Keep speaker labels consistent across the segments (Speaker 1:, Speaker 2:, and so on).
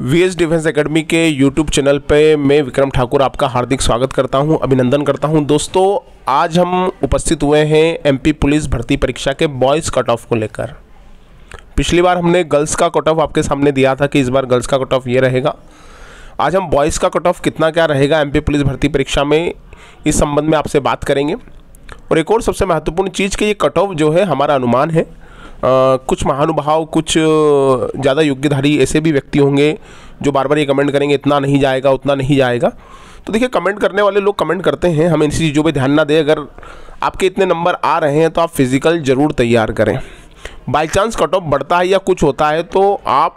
Speaker 1: We S defence academy के YouTube channel पे मैं विक्रम ठाकुर आपका हार्दिक स्वागत करता हूँ, अभिनंदन करता हूँ। दोस्तों, आज हम उपस्थित हुए हैं एमपी पुलिस भर्ती परीक्षा के बॉयज़ कट ऑफ़ को लेकर। पिछली बार हमने गर्ल्स का कट ऑफ़ आपके सामने दिया था कि इस बार गर्ल्स का कट ऑफ़ ये रहेगा। आज हम बॉयज़ का कट ऑफ़ कितना क्या रहेगा एमपी पुलिस भर्ती परीक्षा में, इस संबंध में आपसे बात करेंगे। और एक और सबसे महत्वपूर्ण चीज़ कि ये कट ऑफ़ जो है, हमारा अनुमान है। कुछ महानुभाव, कुछ ज़्यादा योग्यधारी ऐसे भी व्यक्ति होंगे, जो बार बार ये कमेंट करेंगे, इतना नहीं जाएगा, उतना नहीं जाएगा। तो देखिए, कमेंट करने वाले लोग कमेंट करते हैं, हम इन चीज़ों पर ध्यान ना दें। अगर आपके इतने नंबर आ रहे हैं तो आप फ़िज़िकल ज़रूर तैयार करें। बाई चांस कट ऑफ़ बढ़ता है या कुछ होता है तो आप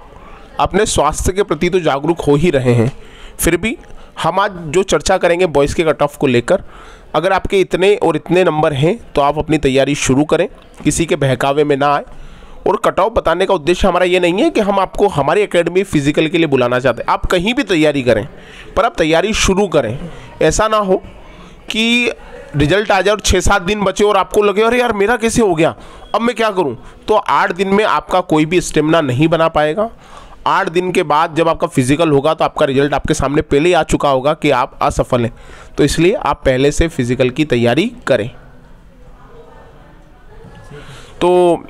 Speaker 1: अपने स्वास्थ्य के प्रति तो जागरूक हो ही रहे हैं। फिर भी हम आज जो चर्चा करेंगे, बॉयज़ के कट ऑफ़ को लेकर अगर आपके इतने और इतने नंबर हैं तो आप अपनी तैयारी शुरू करें, किसी के बहकावे में ना आए। और कट ऑफ़ बताने का उद्देश्य हमारा ये नहीं है कि हम आपको हमारी एकेडमी फ़िज़िकल के लिए बुलाना चाहते हैं। आप कहीं भी तैयारी करें, पर आप तैयारी शुरू करें। ऐसा ना हो कि रिज़ल्ट आ जाए और छः सात दिन बचे और आपको लगे, अरे यार, मेरा कैसे हो गया? अब मैं क्या करूँ? तो आठ दिन में आपका कोई भी स्टेमिना नहीं बना पाएगा। आठ दिन के बाद जब आपका फ़िज़िकल होगा तो आपका रिज़ल्ट आपके सामने पहले ही आ चुका होगा कि आप असफल हैं। तो इसलिए आप पहले से फ़िज़िकल की तैयारी करें। तो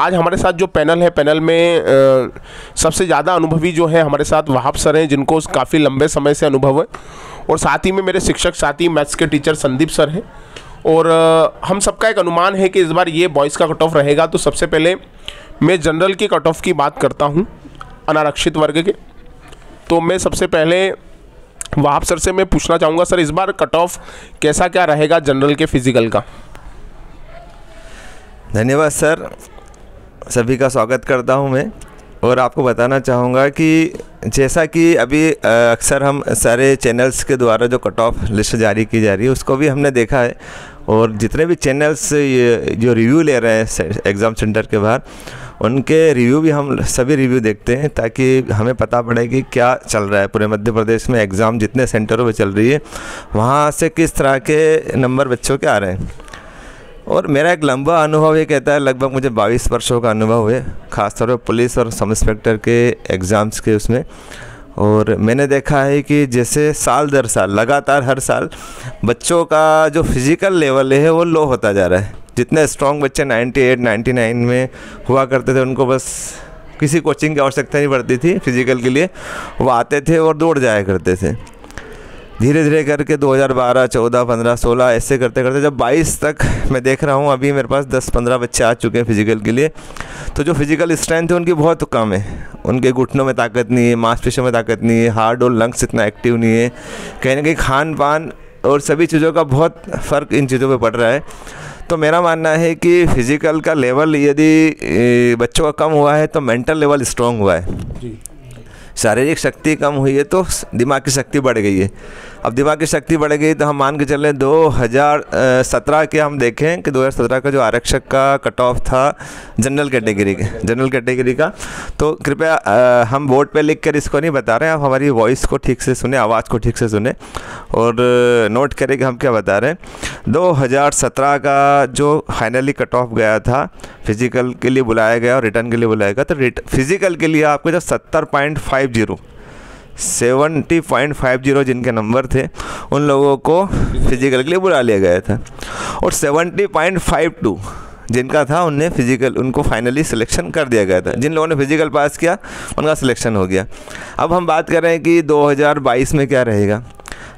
Speaker 1: आज हमारे साथ जो पैनल है पैनल में आ, सबसे ज़्यादा अनुभवी जो है हमारे साथ वहाब सर हैं जिनको काफ़ी लंबे समय से अनुभव है। और साथ ही में मेरे शिक्षक साथी मैथ्स के टीचर संदीप सर हैं। और आ, हम सबका एक अनुमान है कि इस बार ये बॉयज़ का कट ऑफ़ रहेगा। तो सबसे पहले मैं जनरल की कट ऑफ़ की बात करता हूँ। अनारक्षित वर्ग के। तो मैं सबसे पहले वहाब सर से मैं पूछना चाहूँगा, सर, इस बार कट ऑफ़ कैसा क्या रहेगा जनरल के फ़िज़िकल का?
Speaker 2: धन्यवाद, सर। सभी का स्वागत करता हूँ मैं। और आपको बताना चाहूँगा कि जैसा कि अभी अक्सर हम सारे चैनल्स के द्वारा जो कट ऑफ़ लिस्ट जारी की जा रही है, उसको भी हमने देखा है। और जितने भी चैनल्स जो रिव्यू ले रहे हैं एग्ज़ाम सेंटर के बाहर, उनके रिव्यू भी हम सभी रिव्यू देखते हैं ताकि हमें पता पड़े कि क्या चल रहा है। पूरे मध्य प्रदेश में एग्ज़ाम जितने सेंटरों पर चल रही है, वहाँ से किस तरह के नंबर बच्चों के आ रहे हैं। और मेरा एक लंबा अनुभव ये कहता है, लगभग मुझे 22 वर्षों का अनुभव है, ख़ासतौर पर पुलिस और सब इंस्पेक्टर के एग्ज़ाम्स के उसमें। और मैंने देखा है कि जैसे साल दर साल लगातार हर साल बच्चों का जो फ़िज़िकल लेवल है वो लो होता जा रहा है। जितने स्ट्रॉन्ग बच्चे 98, 99 में हुआ करते थे उनको बस किसी कोचिंग की आवश्यकता नहीं पड़ती थी फ़िज़िकल के लिए। वो आते थे और दौड़ जाया करते थे। धीरे धीरे करके 2012, 14, 15, 16 ऐसे करते करते जब 22 तक मैं देख रहा हूँ अभी मेरे पास 10-15 बच्चे आ चुके हैं फ़िज़िकल के लिए। तो जो फ़िज़िकल स्ट्रेंथ है उनकी बहुत कम है। उनके घुटनों में ताकत नहीं है मांसपेशियों में ताकत नहीं है हार्ट और लंग्स इतना एक्टिव नहीं है। कहीं ना कहीं खान पान और सभी चीज़ों का बहुत फ़र्क इन चीज़ों पर पड़ रहा है। तो मेरा मानना है कि फ़िज़िकल का लेवल यदि बच्चों का कम हुआ है तो मेंटल लेवल स्ट्रॉन्ग हुआ है। शारीरिक शक्ति कम हुई है तो दिमाग की शक्ति बढ़ गई है। अब दिमाग की शक्ति बढ़ गई तो हम मान के चलें दो हज़ार सत्रह के हम देखें कि दो हज़ार सत्रह का जो आरक्षक का कट ऑफ़ था जनरल कैटेगरी के जनरल कैटेगरी का। तो कृपया हम बोर्ड पे लिख कर इसको नहीं बता रहे हैं, आप हमारी वॉइस को ठीक से सुने, आवाज़ को ठीक से सुने और नोट करें कि हम क्या बता रहे हैं। दो हज़ार सत्रह का जो फाइनली कट ऑफ़ गया था फ़िज़िकल के लिए बुलाया गया और रिटर्न के लिए बुलाया गया तो फ़िज़िकल के लिए आपको जब सत्तर point five zero seventy point five zero जिनके नंबर थे, उन लोगों को फ़िज़िकल के लिए बुला लिया गया था। और सेवेंटी पॉइंट फाइव टू जिनका था, उनने फ़िज़िकल उनको फाइनली सिलेक्शन कर दिया गया था। जिन लोगों ने फ़िज़िकल पास किया, उनका सिलेक्शन हो गया। अब हम बात कर रहे हैं कि 2022 में क्या रहेगा।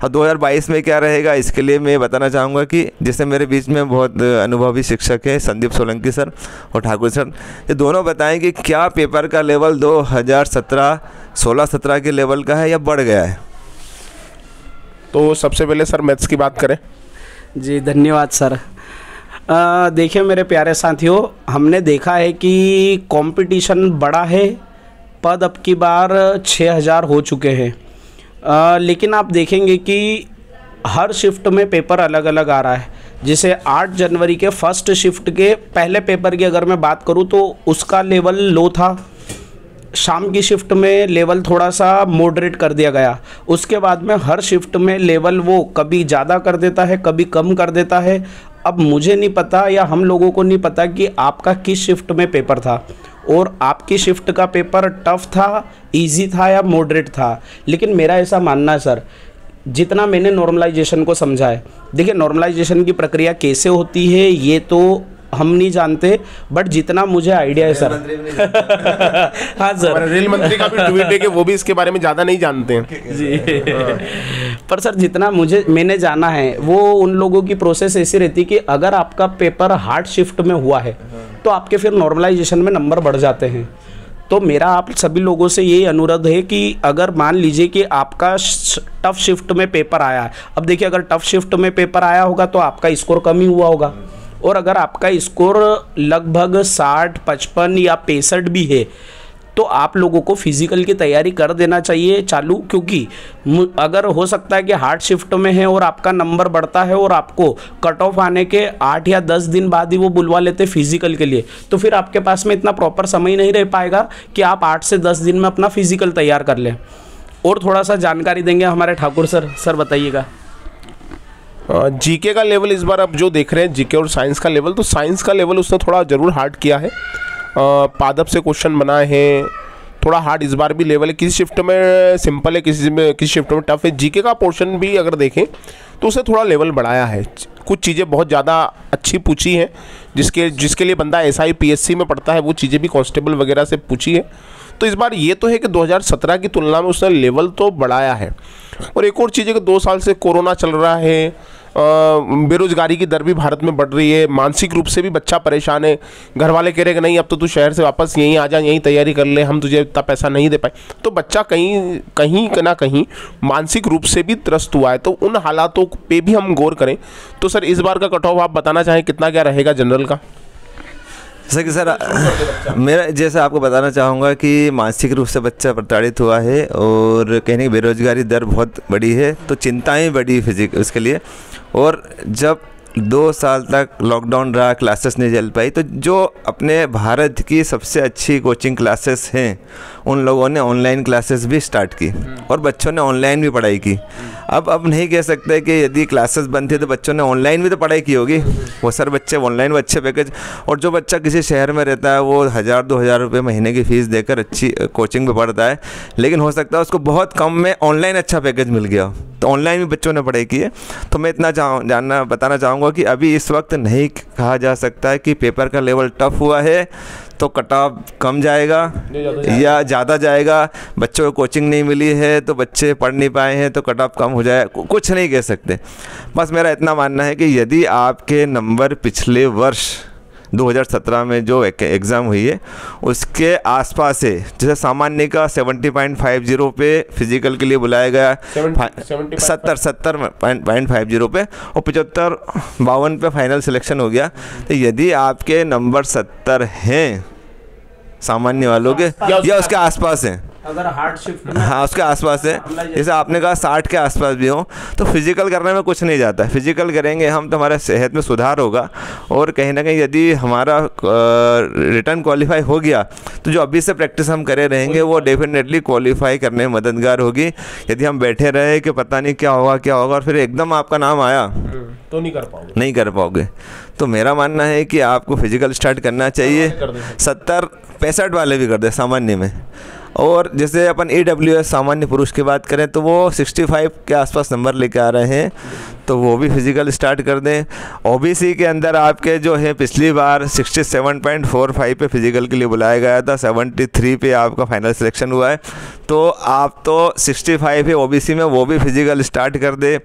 Speaker 2: अब 2022 में क्या रहेगा इसके लिए मैं बताना चाहूँगा कि जैसे मेरे बीच में बहुत अनुभवी शिक्षक है संदीप सोलंकी सर और ठाकुर सर ये दोनों बताएँ कि क्या पेपर का लेवल 2017 16 17 के लेवल का है या बढ़ गया है?
Speaker 1: तो सबसे पहले सर मैथ्स की बात करें।
Speaker 3: जी धन्यवाद सर। देखिए मेरे प्यारे साथियों हमने देखा है कि कंपटीशन बड़ा है पद अब की बार 6000 हो चुके हैं। आ, लेकिन आप देखेंगे कि हर शिफ्ट में पेपर अलग अलग आ रहा है। जैसे 8 जनवरी के फ़र्स्ट शिफ्ट के पहले पेपर की अगर मैं बात करूँ तो उसका लेवल लो था। शाम की शिफ्ट में लेवल थोड़ा सा मॉडरेट कर दिया गया। उसके बाद में हर शिफ्ट में लेवल वो कभी ज़्यादा कर देता है कभी कम कर देता है। अब मुझे नहीं पता या हम लोगों को नहीं पता कि आपका किस शिफ्ट में पेपर था। और आपकी शिफ्ट का पेपर टफ था इजी था या मॉडरेट था? लेकिन मेरा ऐसा मानना है सर जितना मैंने नॉर्मलाइजेशन को समझा है देखिए नॉर्मलाइजेशन की प्रक्रिया कैसे होती है ये तो हम नहीं जानते बट जितना मुझे आइडिया है सर हाँ सर
Speaker 1: रेल मंत्री का भी ट्वीट है कि वो भी इसके बारे में ज़्यादा नहीं जानते हैं।
Speaker 3: जी। पर सर जितना मुझे मैंने जाना है वो उन लोगों की प्रोसेस ऐसी रहती कि अगर आपका पेपर हार्ड शिफ्ट में हुआ है तो आपके फिर नॉर्मलाइजेशन में नंबर बढ़ जाते हैं। तो मेरा आप सभी लोगों से ये अनुरोध है कि अगर मान लीजिए कि आपका टफ शिफ्ट में पेपर आया है। अब देखिए, अगर टफ शिफ्ट में पेपर आया होगा तो आपका स्कोर कम ही हुआ होगा। और अगर आपका स्कोर लगभग साठ, पचपन या पैंसठ भी है तो आप लोगों को फ़िज़िकल की तैयारी कर देना चाहिए चालू, क्योंकि अगर हो सकता है कि हार्ड शिफ्ट में है और आपका नंबर बढ़ता है और आपको कट ऑफ़ आने के आठ या दस दिन बाद ही वो बुलवा लेते फ़िज़िकल के लिए तो फिर आपके पास में इतना प्रॉपर समय नहीं रह पाएगा कि आप आठ से दस दिन में अपना फ़िज़िकल तैयार कर लें। और थोड़ा सा जानकारी देंगे हमारे ठाकुर सर सर बताइएगा।
Speaker 1: जीके का लेवल इस बार आप जो देख रहे हैं जीके और साइंस का लेवल तो साइंस का लेवल उसने थोड़ा ज़रूर हार्ड किया है। पादप से क्वेश्चन बनाए हैं। थोड़ा हार्ड इस बार भी लेवल है। किसी शिफ्ट में सिंपल है, किसी में किसी शिफ्ट में टफ है। जीके का पोर्शन भी अगर देखें तो उसे थोड़ा लेवल बढ़ाया है। कुछ चीज़ें बहुत ज़्यादा अच्छी पूछी हैं, जिसके जिसके लिए बंदा S I P S C में पढ़ता है, वो चीज़ें भी कांस्टेबल वगैरह से पूछी है। तो इस बार ये तो है कि 2017 की तुलना में उसने लेवल तो बढ़ाया है। और एक और चीज़ है कि दो साल से कोरोना चल रहा है बेरोजगारी की दर भी भारत में बढ़ रही है। मानसिक रूप से भी बच्चा परेशान है। घर वाले कह रहे कि नहीं, अब तो तू शहर से वापस यहीं आ जा, यहीं तैयारी कर ले, हम तुझे इतना पैसा नहीं दे पाए। तो बच्चा कहीं कहीं ना कहीं मानसिक रूप से भी त्रस्त हुआ है। तो उन हालातों पर भी हम गौर करें। तो सर, इस बार का कट ऑफ़ आप बताना चाहें, कितना क्या रहेगा जनरल का?
Speaker 2: जैसा कि सर, मेरा जैसा आपको बताना चाहूँगा कि मानसिक रूप से बच्चा प्रताड़ित हुआ है और कहने की बेरोजगारी दर बहुत बड़ी है तो चिंताएँ बड़ी फिजिक, उसके लिए। और जब दो साल तक लॉकडाउन रहा, क्लासेस नहीं चल पाई तो जो अपने भारत की सबसे अच्छी कोचिंग क्लासेस हैं, उन लोगों ने ऑनलाइन क्लासेस भी स्टार्ट की और बच्चों ने ऑनलाइन भी पढ़ाई की। अब अब नहीं कह सकते कि यदि क्लासेस बंद थी तो बच्चों ने ऑनलाइन भी तो पढ़ाई की होगी। वो सर बच्चे ऑनलाइन वो अच्छे पैकेज और जो बच्चा किसी शहर में रहता है, वो हज़ार, दो हज़ार रुपये महीने की फ़ीस देकर अच्छी कोचिंग में पढ़ता है। लेकिन हो सकता है उसको बहुत कम में ऑनलाइन अच्छा पैकेज मिल गया। तो ऑनलाइन भी बच्चों ने पढ़ाई की है। तो मैं इतना चाह, जानना, बताना चाहूँगा कि अभी इस वक्त नहीं कहा जा सकता है कि पेपर का लेवल टफ हुआ है। तो कटाव कम जाएगा या ज़्यादा जाएगा? बच्चों को कोचिंग नहीं मिली है तो बच्चे पढ़ नहीं पाए हैं तो कट ऑफ़ कम हो जाए कुछ नहीं कह सकते। बस मेरा इतना मानना है कि यदि आपके नंबर पिछले वर्ष 2017 में जो एक एग्ज़ाम हुई है उसके आसपास है। जैसे सामान्य का 70.50 पे फ़िज़िकल के लिए बुलाया गया
Speaker 1: Seventy- seventy-
Speaker 2: सत्तर सत्तर पॉइंट फाइव ज़ीरो पे और पचहत्तर बावन पे फाइनल सिलेक्शन हो गया। तो यदि आपके नंबर सत्तर हैं सामान्य वालों के या उसके आसपास हैं।
Speaker 3: अगर हार्ड शिफ्ट
Speaker 2: हाँ उसके आसपास है। जैसे आपने कहा साठ के आसपास भी हो तो फ़िज़िकल करने में कुछ नहीं जाता। फ़िज़िकल करेंगे हम तो हमारे सेहत में सुधार होगा। और कहीं ना कहीं यदि हमारा रिटर्न क्वालिफाई हो गया तो जो अभी से प्रैक्टिस हम करे रहेंगे वो डेफिनेटली क्वालिफाई करने में मददगार होगी। यदि हम बैठे रहे कि पता नहीं क्या होगा क्या होगा और फिर एकदम आपका नाम आया
Speaker 1: तो नहीं कर पाओगे।
Speaker 2: नहीं कर पाओगे। तो मेरा मानना है कि आपको फ़िज़िकल स्टार्ट करना चाहिए। सत्तर पैंसठ वाले भी कर दे सामान्य में। और जैसे अपन ए डब्ल्यू एस सामान्य पुरुष की बात करें तो वो 65 के आसपास नंबर लेके आ रहे हैं तो वो भी फ़िज़िकल स्टार्ट कर दें। ओबीसी के अंदर आपके जो है, पिछली बार 67.45 पे फ़िज़िकल के लिए बुलाया गया था 73 पे आपका फाइनल सिलेक्शन हुआ है। तो आप तो 65 है ओबीसी में, वो भी फ़िज़िकल स्टार्ट कर दे।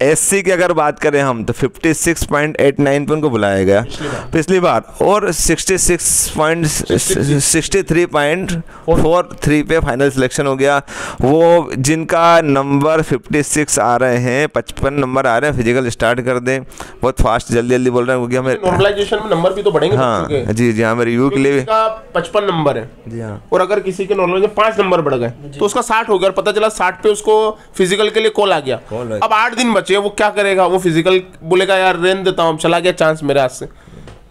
Speaker 2: एससी की अगर बात करें हम तो 56.89 पे उनको बुलाया गया। पिछली बार। और 66.63.43 पे फाइनल सिलेक्शन हो गया। वो जिनका नंबर 56 आ रहे हैं 55 नंबर आ रहे हैं फ़िज़िकल स्टार्ट कर दें। बहुत फास्ट जल्दी जल्दी बोल रहे हैं क्योंकि हमें
Speaker 1: नॉर्मलाइजेशन में नंबर भी तो बढ़ेंगे
Speaker 2: हाँ जी जी हाँ मेरे रिव्यू के लिए
Speaker 1: पचपन नंबर है।
Speaker 2: जी हाँ।
Speaker 1: और अगर किसी के नॉर्मलाइजेशन पाँच नंबर बढ़ गए तो उसका साठ हो गया और पता चला साठ पे उसको फ़िज़िकल के लिए कॉल आ गया। अब आठ दिन बचे। वो क्या करेगा? वो फ़िज़िकल बोलेगा यार रेन देता हूँ चला गया चांस मेरे हाथ से.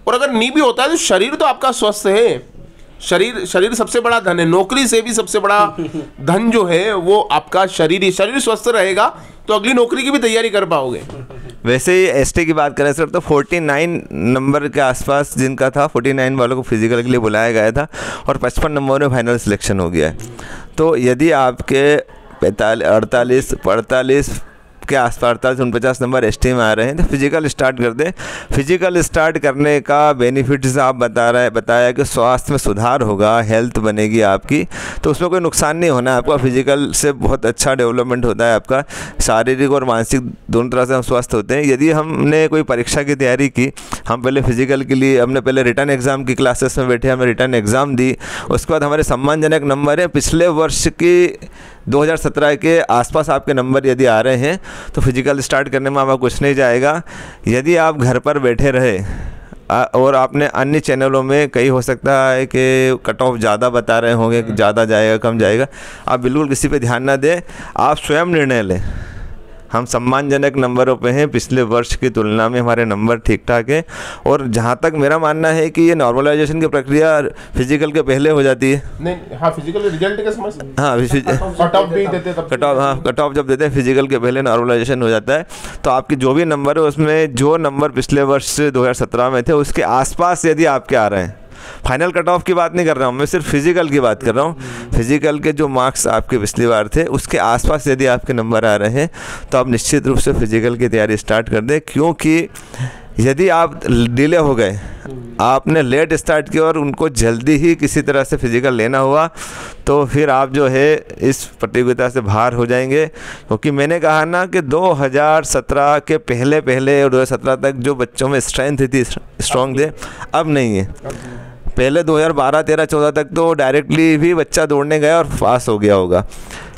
Speaker 1: और अगर नी भी होता है तो शरीर तो आपका स्वस्थ है। शरीर शरीर सबसे बड़ा धन है। नौकरी से भी सबसे बड़ा धन जो है वो आपका शरीर ही। शरीर स्वस्थ रहेगा तो अगली नौकरी की भी तैयारी कर पाओगे।
Speaker 2: वैसे ही एस की बात करें सर तो 49 नंबर के आसपास जिनका था 49 वालों को फ़िज़िकल के लिए बुलाया गया था और 55 नंबर में फाइनल सिलेक्शन हो गया है। तो यदि आपके पैंतालीस अड़तालीस अड़तालीस के आसपास अड़तालीस उनपचास नंबर एसटी में आ रहे हैं तो फ़िज़िकल स्टार्ट कर दें। फ़िज़िकल स्टार्ट करने का बेनिफिट्स आप बता रहे हैं बताया कि स्वास्थ्य में सुधार होगा हेल्थ बनेगी आपकी तो उसमें कोई नुकसान नहीं होना आपका। फ़िज़िकल से बहुत अच्छा डेवलपमेंट होता है आपका। शारीरिक और मानसिक दोनों तरह से हम स्वस्थ होते हैं। यदि हमने कोई परीक्षा की तैयारी की, हम पहले फ़िज़िकल के लिए, हमने पहले रिटर्न एग्ज़ाम की क्लासेस में बैठे, हमने रिटर्न एग्ज़ाम दी, उसके बाद हमारे सम्मानजनक नंबर है। पिछले वर्ष की 2017 के आसपास आपके नंबर यदि आ रहे हैं तो फ़िज़िकल स्टार्ट करने में आपका कुछ नहीं जाएगा। यदि आप घर पर बैठे रहे और आपने अन्य चैनलों में कई हो सकता है कि कट ऑफ़ ज़्यादा बता रहे होंगे ज़्यादा जाएगा कम जाएगा आप बिल्कुल किसी पे ध्यान ना दें। आप स्वयं निर्णय लें। हम सम्मानजनक नंबरों पे हैं। पिछले वर्ष की तुलना में हमारे नंबर ठीक ठाक है। और जहाँ तक मेरा मानना है कि ये नॉर्मलाइजेशन की प्रक्रिया फ़िज़िकल के पहले हो जाती है।
Speaker 1: नहीं हाँ फ़िज़िकल रिज़ल्ट के समझ
Speaker 2: हाँ
Speaker 1: कट ऑफ़ भी देते
Speaker 2: कट ऑफ़ हाँ कट ऑफ़ जब देते हैं फ़िज़िकल के पहले नॉर्मलाइजेशन हो जाता है। तो आपके जो भी नंबर है उसमें जो नंबर पिछले वर्ष दो हज़ार सत्रह में थे उसके आसपास यदि आपके आ रहे हैं फाइनल कट ऑफ़ की बात नहीं कर रहा हूँ, मैं सिर्फ़ फ़िज़िकल की बात कर रहा हूँ। फ़िज़िकल के जो मार्क्स आपके पिछली बार थे, उसके आसपास यदि आपके नंबर आ रहे हैं तो आप निश्चित रूप से फ़िज़िकल की तैयारी स्टार्ट कर दें, क्योंकि यदि आप डिले हो गए, आपने लेट स्टार्ट किया और उनको जल्दी ही किसी तरह से फ़िज़िकल लेना हुआ तो फिर आप जो है इस प्रतियोगिता से बाहर हो जाएँगे। क्योंकि तो मैंने कहा ना कि 2017 के पहले पहले और 2017 तक जो बच्चों में स्ट्रेंथ थी स्ट्रॉन्ग थे, अब नहीं है। पहले 2012 13 14 तक तो डायरेक्टली भी बच्चा दौड़ने गया और पास हो गया होगा।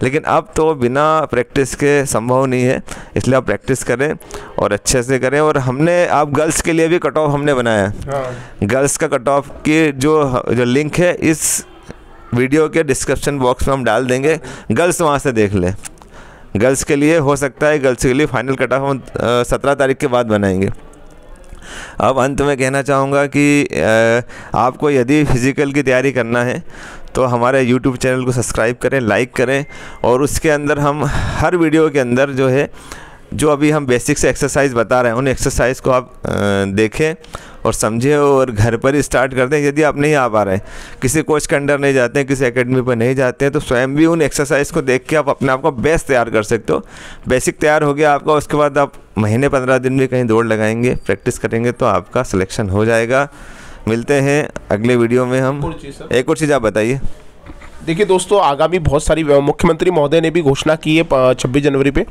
Speaker 2: लेकिन अब तो बिना प्रैक्टिस के संभव नहीं है इसलिए आप प्रैक्टिस करें और अच्छे से करें। और हमने आप गर्ल्स के लिए भी कट ऑफ़ हमने बनाया हाँ। गर्ल्स का कट ऑफ़ की जो जो लिंक है इस वीडियो के डिस्क्रिप्शन बॉक्स में हम डाल देंगे। गर्ल्स वहाँ से देख लें। गर्ल्स के लिए हो सकता है गर्ल्स के लिए फाइनल कट ऑफ़ हम सत्रह तारीख के बाद बनाएँगे। अब अंत में कहना चाहूँगा कि आपको यदि फ़िज़िकल की तैयारी करना है तो हमारे यूट्यूब चैनल को सब्सक्राइब करें लाइक करें और उसके अंदर हम हर वीडियो के अंदर जो है जो अभी हम बेसिक से एक्सरसाइज बता रहे हैं उन एक्सरसाइज को आप देखें और समझें और घर पर ही स्टार्ट कर दें यदि आप नहीं आ पा रहे हैं। किसी कोच के अंडर नहीं जाते हैं किसी एकेडमी पर नहीं जाते हैं तो स्वयं भी उन एक्सरसाइज को देख के आप अपने आप को बेस्ट तैयार कर सकते हो। बेसिक तैयार हो गया आपका उसके बाद आप महीने पंद्रह दिन में कहीं दौड़ लगाएँगे प्रैक्टिस करेंगे तो आपका सिलेक्शन हो जाएगा। मिलते हैं अगले वीडियो में हम। एक और चीज़ आप बताइए।
Speaker 1: देखिए दोस्तों आगामी बहुत सारी मुख्यमंत्री महोदय ने भी घोषणा की है छब्बीस जनवरी पे।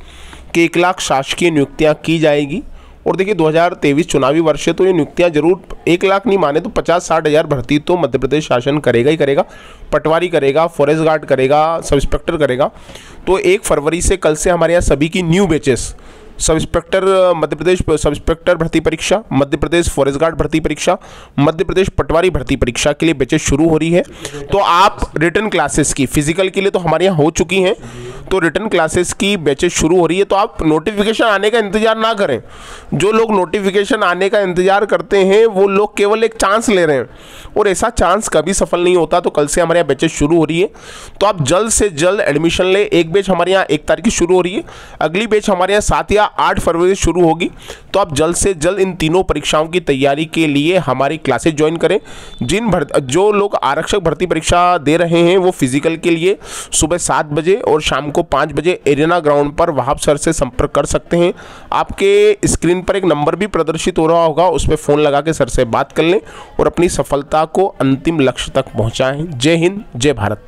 Speaker 1: कि एक लाख शासकीय नियुक्तियाँ की जाएगी। और देखिए 2023 चुनावी वर्ष है तो ये नियुक्तियाँ ज़रूर एक लाख नहीं माने तो पचास साठ हज़ार भर्ती तो मध्य प्रदेश शासन करेगा ही करेगा। पटवारी करेगा, फॉरेस्ट गार्ड करेगा, सब इंस्पेक्टर करेगा। तो एक फरवरी से कल से हमारे यहाँ सभी की new batches, sub inspector, Madhya Pradesh sub inspector भर्ती परीक्षा, मध्य प्रदेश फॉरेस्ट गार्ड भर्ती परीक्षा, मध्य प्रदेश पटवारी भर्ती परीक्षा के लिए बेचेस शुरू हो रही है। तो आप रिटर्न क्लासेस की, फ़िज़िकल के लिए तो हमारे यहाँ हो चुकी हैं। तो रिटर्न क्लासेस की बैचेज शुरू हो रही है तो आप नोटिफिकेशन आने का इंतज़ार ना करें। जो लोग नोटिफिकेशन आने का इंतज़ार करते हैं, वो लोग केवल एक चांस ले रहे हैं। और ऐसा चांस कभी सफल नहीं होता तो कल से हमारे यहाँ बैचेज शुरू हो रही है। तो आप जल्द से जल्द एडमिशन लें। एक बैच हमारे यहाँ एक तारीख की शुरू हो रही है। अगली बैच हमारे यहाँ सात या आठ फरवरी से शुरू होगी। तो आप जल्द से जल्द इन तीनों परीक्षाओं की तैयारी के लिए हमारी क्लासेज ज्वाइन करें। जिन जो लोग आरक्षक भर्ती परीक्षा दे रहे हैं, वो फ़िज़िकल के लिए सुबह सात बजे और शाम को पाँच बजे एरिना ग्राउंड पर वहाब सर से संपर्क कर सकते हैं। आपके स्क्रीन पर एक नंबर भी प्रदर्शित हो रहा होगा, उस पर फ़ोन लगा के सर से बात कर लें और अपनी सफलता को अंतिम लक्ष्य तक पहुँचाएँ। जय हिंद, जय भारत।